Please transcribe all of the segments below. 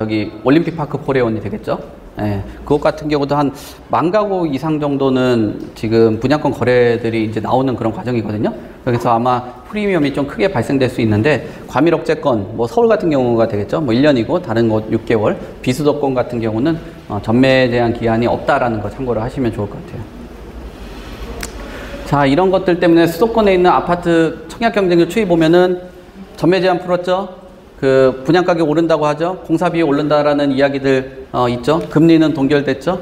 여기 올림픽 파크 포레온이 되겠죠. 예, 그것 같은 경우도 한 만 가구 이상 정도는 지금 분양권 거래들이 이제 나오는 그런 과정이거든요. 그래서 아마 프리미엄이 좀 크게 발생될 수 있는데 과밀 억제권, 뭐 서울 같은 경우가 되겠죠. 뭐 1년이고 다른 곳 6개월, 비수도권 같은 경우는 어, 전매 제한 기한이 없다라는 거 참고를 하시면 좋을 것 같아요. 자, 이런 것들 때문에 수도권에 있는 아파트 청약 경쟁률 추이 보면은 전매 제한 풀었죠. 그 분양 가격 오른다고 하죠. 공사비 오른다라는 이야기들 어, 있죠. 금리는 동결됐죠.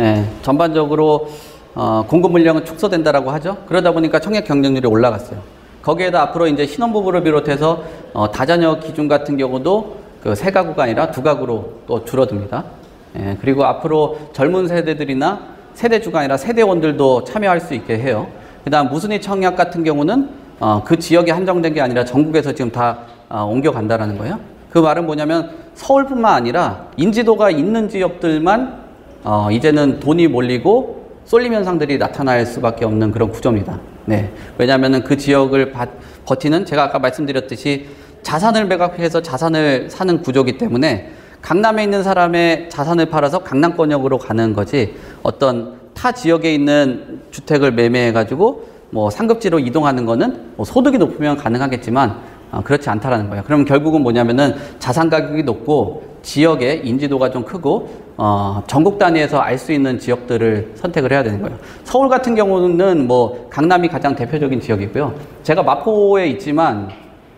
예, 전반적으로 어, 공급 물량은 축소된다라고 하죠. 그러다 보니까 청약 경쟁률이 올라갔어요. 거기에다 앞으로 이제 신혼부부를 비롯해서 어, 다자녀 기준 같은 경우도 그 세 가구가 아니라 두 가구로 또 줄어듭니다. 예, 그리고 앞으로 젊은 세대들이나 세대주가 아니라 세대원들도 참여할 수 있게 해요. 그 다음 무순위 청약 같은 경우는 어, 그 지역에 한정된 게 아니라 전국에서 지금 다 어, 옮겨간다라는 거예요. 그 말은 뭐냐면 서울뿐만 아니라 인지도가 있는 지역들만 어, 이제는 돈이 몰리고 쏠림 현상들이 나타날 수밖에 없는 그런 구조입니다. 네. 왜냐하면 그 지역을 바, 버티는 제가 아까 말씀드렸듯이 자산을 매각해서 자산을 사는 구조기 때문에 강남에 있는 사람의 자산을 팔아서 강남권역으로 가는 거지 어떤 타 지역에 있는 주택을 매매해가지고 뭐 상급지로 이동하는 거는 뭐 소득이 높으면 가능하겠지만 어, 그렇지 않다라는 거예요. 그럼 결국은 뭐냐면은 자산 가격이 높고 지역의 인지도가 좀 크고 어, 전국 단위에서 알 수 있는 지역들을 선택을 해야 되는 거예요. 서울 같은 경우는 뭐 강남이 가장 대표적인 지역이고요. 제가 마포에 있지만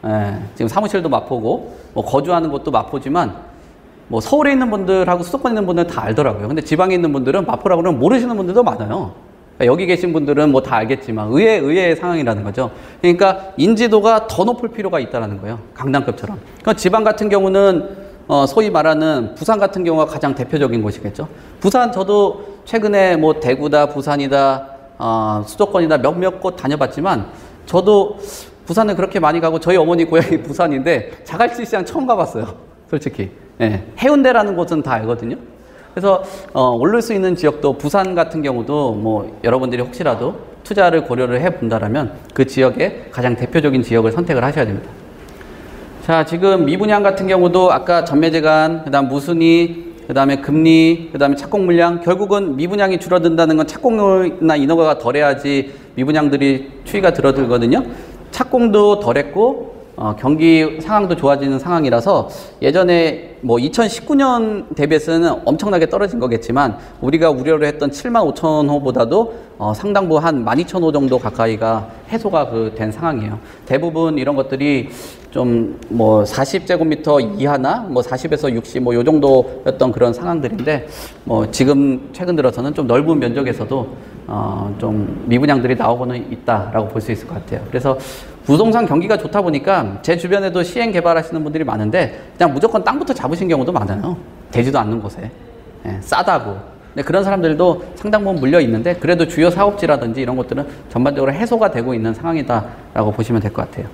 예, 지금 사무실도 마포고 뭐 거주하는 곳도 마포지만 뭐 서울에 있는 분들하고 수도권에 있는 분들은 다 알더라고요. 근데 지방에 있는 분들은 마포라고 그러면 모르시는 분들도 많아요. 그러니까 여기 계신 분들은 뭐 다 알겠지만 의외 의외의 상황이라는 거죠. 그러니까 인지도가 더 높을 필요가 있다라는 거예요. 강남급처럼. 그러니까 지방 같은 경우는 어, 소위 말하는 부산 같은 경우가 가장 대표적인 곳이겠죠. 부산 저도 최근에 뭐 대구다, 부산이다, 어, 수도권이다 몇몇 곳 다녀봤지만 저도 부산을 그렇게 많이 가고 저희 어머니 고향이 부산인데 자갈치 시장 처음 가봤어요. 솔직히. 예, 해운대라는 곳은 다 알거든요. 그래서 어, 오를 수 있는 지역도 부산 같은 경우도 뭐 여러분들이 혹시라도 투자를 고려를 해 본다라면 그 지역의 가장 대표적인 지역을 선택을 하셔야 됩니다. 자, 지금 미분양 같은 경우도 아까 전매제간, 그다음 무순위, 그다음에 금리, 그다음에 착공 물량 결국은 미분양이 줄어든다는 건 착공이나 인허가가 덜해야지 미분양들이 추이가 줄어들거든요. 착공도 덜했고 어, 경기 상황도 좋아지는 상황이라서 예전에 뭐 2019년 대비해서는 엄청나게 떨어진 거겠지만 우리가 우려를 했던 7만 5천 호보다도 어, 상당부 한 12,000호 정도 가까이가 해소가 그 된 상황이에요. 대부분 이런 것들이 좀 뭐 40제곱미터 이하나 뭐 40에서 60 뭐 요 정도였던 그런 상황들인데 뭐 지금 최근 들어서는 좀 넓은 면적에서도 어, 좀 미분양들이 나오고는 있다라고 볼 수 있을 것 같아요. 그래서 부동산 경기가 좋다 보니까 제 주변에도 시행 개발하시는 분들이 많은데 그냥 무조건 땅부터 잡으신 경우도 많아요. 되지도 않는 곳에. 예, 싸다고. 근데 그런 사람들도 상당 부분 물려 있는데 그래도 주요 사업지라든지 이런 것들은 전반적으로 해소가 되고 있는 상황이다라고 보시면 될 것 같아요.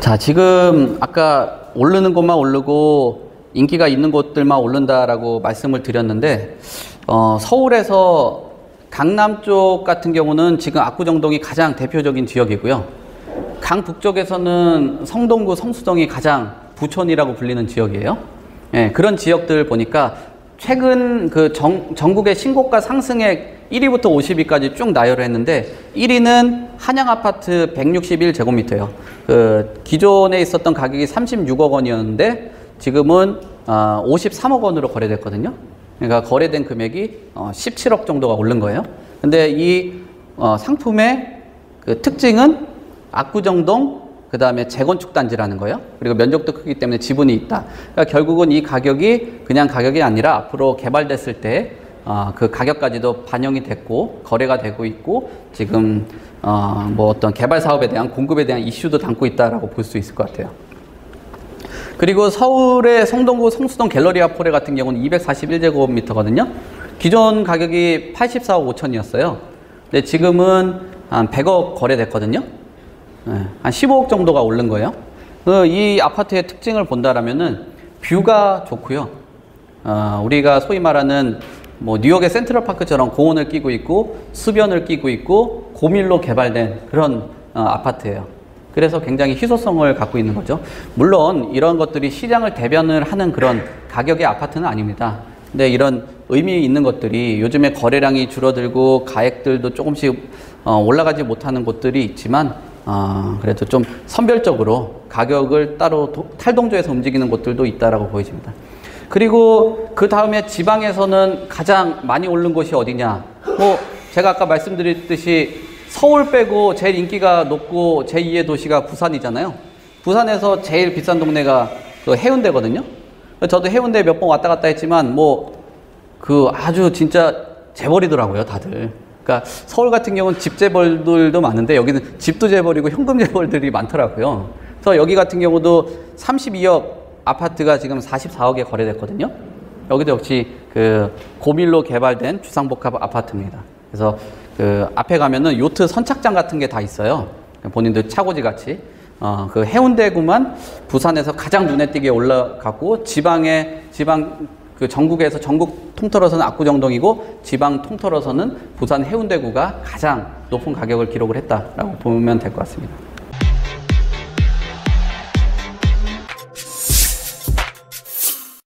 자, 지금 아까 오르는 곳만 오르고 인기가 있는 곳들만 오른다라고 말씀을 드렸는데 어, 서울에서 강남 쪽 같은 경우는 지금 압구정동이 가장 대표적인 지역이고요. 강 북쪽에서는 성동구, 성수동이 가장 부촌이라고 불리는 지역이에요. 예, 그런 지역들 보니까 최근 그 정, 전국의 신고가 상승액 1위부터 50위까지 쭉 나열을 했는데 1위는 한양 아파트 161제곱미터예요. 그 기존에 있었던 가격이 36억 원이었는데 지금은 어, 53억 원으로 거래됐거든요. 그러니까 거래된 금액이 어, 17억 정도가 오른 거예요. 근데 이 어, 상품의 그 특징은 압구정동 그 다음에 재건축 단지라는 거예요. 그리고 면적도 크기 때문에 지분이 있다. 그러니까 결국은 이 가격이 그냥 가격이 아니라 앞으로 개발됐을 때그 어, 가격까지도 반영이 됐고 거래가 되고 있고 지금 어, 뭐 어떤 개발 사업에 대한 공급에 대한 이슈도 담고 있다라고 볼 수 있을 것 같아요. 그리고 서울의 성동구 성수동 갤러리 아 포레 같은 경우는 241제곱미터거든요. 기존 가격이 84억 5천이었어요. 근데 지금은 한 100억 거래됐거든요. 네, 한 15억 정도가 오른 거예요. 그이 아파트의 특징을 본다라면은 뷰가 좋고요. 어, 우리가 소위 말하는 뭐 뉴욕의 센트럴 파크처럼 공원을 끼고 있고 수변을 끼고 있고 고밀로 개발된 그런 어, 아파트예요. 그래서 굉장히 희소성을 갖고 있는 거죠. 물론 이런 것들이 시장을 대변을 하는 그런 가격의 아파트는 아닙니다. 근데 이런 의미 있는 것들이 요즘에 거래량이 줄어들고 가액들도 조금씩 어, 올라가지 못하는 곳들이 있지만 어, 그래도 좀 선별적으로 가격을 따로 도- 탈동조해서 움직이는 곳들도 있다라고 보여집니다. 그리고 그 다음에 지방에서는 가장 많이 오른 곳이 어디냐? 뭐 제가 아까 말씀드렸듯이 서울 빼고 제일 인기가 높고 제2의 도시가 부산이잖아요. 부산에서 제일 비싼 동네가 그 해운대거든요. 저도 해운대 몇 번 왔다 갔다 했지만 뭐 그 아주 진짜 재벌이더라고요, 다들. 그러니까 서울 같은 경우는 집 재벌들도 많은데 여기는 집도 재벌이고 현금 재벌들이 많더라고요. 그래서 여기 같은 경우도 32억 아파트가 지금 44억에 거래됐거든요. 여기도 역시 그 고밀로 개발된 주상복합 아파트입니다. 그래서 그 앞에 가면은 요트 선착장 같은 게 다 있어요. 본인들 차고지 같이. 어, 그 해운대구만 부산에서 가장 눈에 띄게 올라갔고 지방에 지방 그 전국에서 전국 통틀어서는 압구정동이고 지방 통틀어서는 부산 해운대구가 가장 높은 가격을 기록을 했다라고 보면 될 것 같습니다.